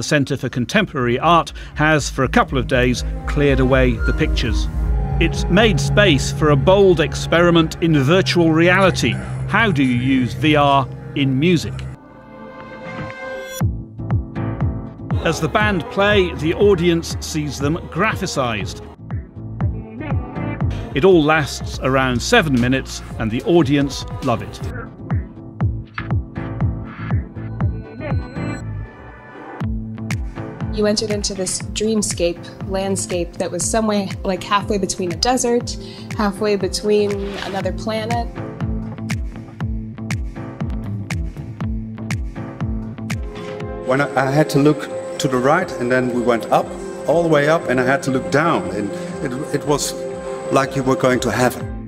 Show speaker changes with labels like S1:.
S1: the Centre for Contemporary Art has, for a couple of days, cleared away the pictures. It's made space for a bold experiment in virtual reality. How do you use VR in music? As the band play, the audience sees them graphicised. It all lasts around seven minutes, and the audience love it.
S2: You entered into this dreamscape landscape that was somewhere like halfway between a desert, halfway between another planet.
S3: When I, I had to look to the right and then we went up, all the way up, and I had to look down, and it, it was like you were going to heaven.